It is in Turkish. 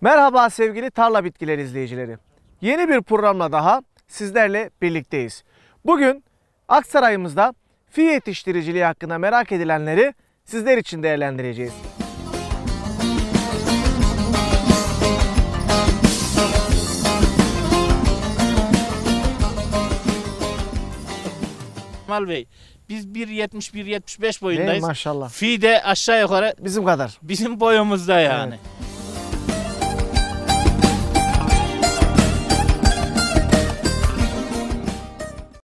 Merhaba sevgili tarla bitkileri izleyicileri. Yeni bir programla daha sizlerle birlikteyiz. Bugün Aksaray'ımızda fi yetiştiriciliği hakkında merak edilenleri sizler için değerlendireceğiz. Kemal Bey biz 1.70-1.75 boyundayız. mi? maşallah. Fi de aşağı yukarı Bizim kadar. bizim boyumuzda yani.